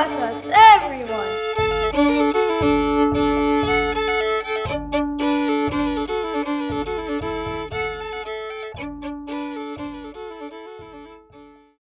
across us everywhere.